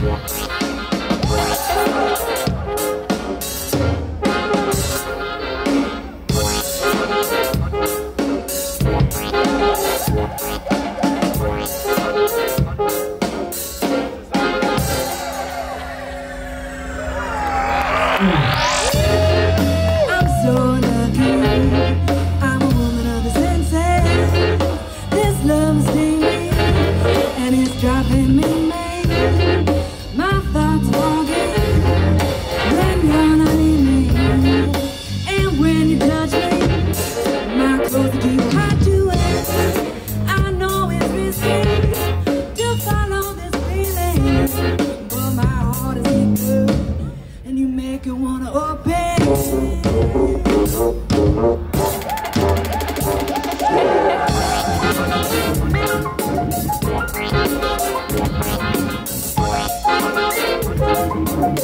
Thanks. Thank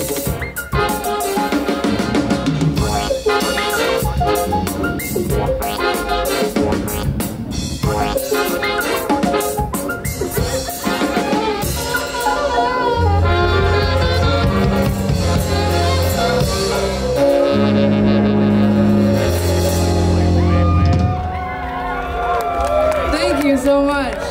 you so much.